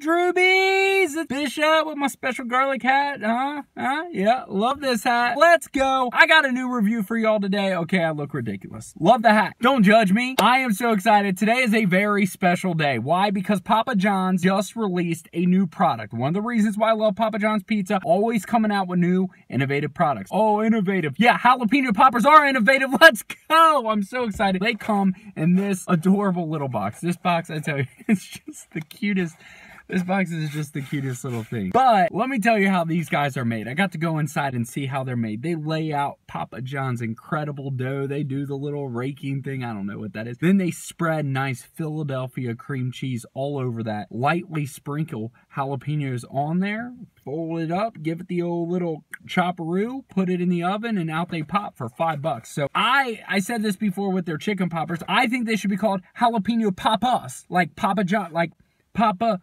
Drewbies? It's Bishop with my special garlic hat. Huh? Huh? Yeah, love this hat. Let's go. I got a new review for y'all today. Okay, I look ridiculous. Love the hat. Don't judge me. I am so excited. Today is a very special day. Why? Because Papa John's just released a new product. One of the reasons why I love Papa John's Pizza, always coming out with new innovative products. Oh, innovative. Yeah, jalapeno poppers are innovative. Let's go. I'm so excited. They come in this adorable little box. This box, I tell you, it's just the cutest this box is just the cutest little thing. But let me tell you how these guys are made. I got to go inside and see how they're made. They lay out Papa John's incredible dough. They do the little raking thing. I don't know what that is. Then they spread nice Philadelphia cream cheese all over that. Lightly sprinkle jalapenos on there. Fold it up, give it the old little chopperoo, put it in the oven, and out they pop for five bucks. So I I said this before with their chicken poppers. I think they should be called jalapeno papas, like Papa John, like Papa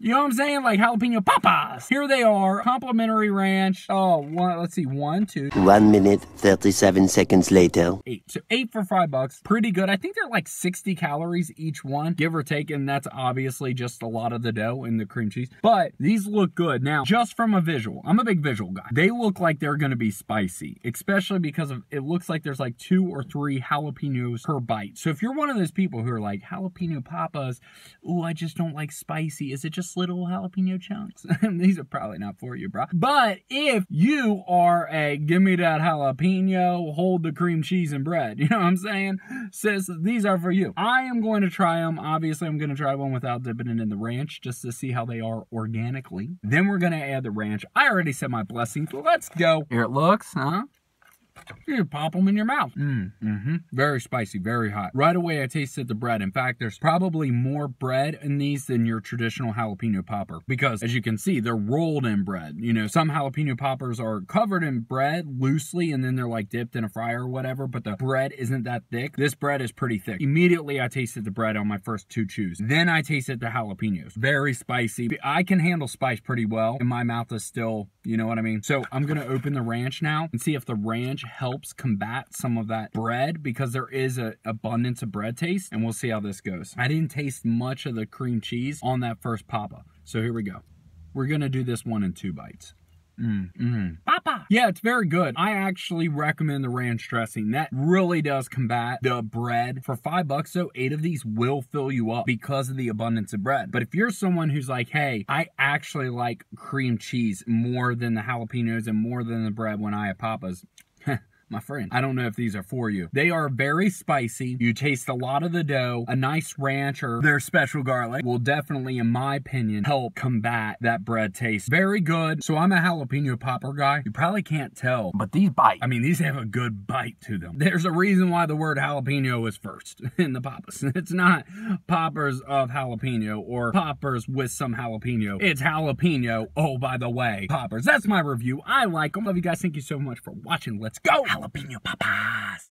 you know what I'm saying? Like jalapeno papas. Here they are, complimentary ranch. Oh, one, let's see, one, two. One minute, 37 seconds later. Eight. So eight for five bucks. Pretty good. I think they're like 60 calories each one, give or take. And that's obviously just a lot of the dough and the cream cheese. But these look good. Now, just from a visual, I'm a big visual guy. They look like they're going to be spicy, especially because of it looks like there's like two or three jalapenos per bite. So if you're one of those people who are like jalapeno papas, oh, I just don't like spicy. Is it just little jalapeno chunks. These are probably not for you, bro. But if you are a give me that jalapeno, hold the cream cheese and bread, you know what I'm saying? Sis, these are for you. I am going to try them. Obviously, I'm going to try one without dipping it in the ranch just to see how they are organically. Then we're going to add the ranch. I already said my blessings. Let's go. Here it looks, huh? You pop them in your mouth. Mm, mm-hmm. Very spicy, very hot. Right away, I tasted the bread. In fact, there's probably more bread in these than your traditional jalapeno popper because, as you can see, they're rolled in bread. You know, some jalapeno poppers are covered in bread loosely and then they're like dipped in a fryer or whatever, but the bread isn't that thick. This bread is pretty thick. Immediately, I tasted the bread on my first two chews. Then I tasted the jalapenos. Very spicy. I can handle spice pretty well, and my mouth is still, you know what I mean? So I'm gonna open the ranch now and see if the ranch helps combat some of that bread because there is an abundance of bread taste and we'll see how this goes. I didn't taste much of the cream cheese on that first papa. So here we go. We're gonna do this one in two bites. Mm, mm. Papa. Yeah, it's very good. I actually recommend the ranch dressing. That really does combat the bread. For five bucks though, eight of these will fill you up because of the abundance of bread. But if you're someone who's like, hey, I actually like cream cheese more than the jalapenos and more than the bread when I have papas, my friend. I don't know if these are for you. They are very spicy. You taste a lot of the dough. A nice ranch or their special garlic will definitely, in my opinion, help combat that bread taste. Very good. So I'm a jalapeno popper guy. You probably can't tell, but these bite. I mean, these have a good bite to them. There's a reason why the word jalapeno is first in the poppers. It's not poppers of jalapeno or poppers with some jalapeno. It's jalapeno. Oh, by the way, poppers. That's my review. I like them. Love you guys. Thank you so much for watching. Let's go jalapeno papas.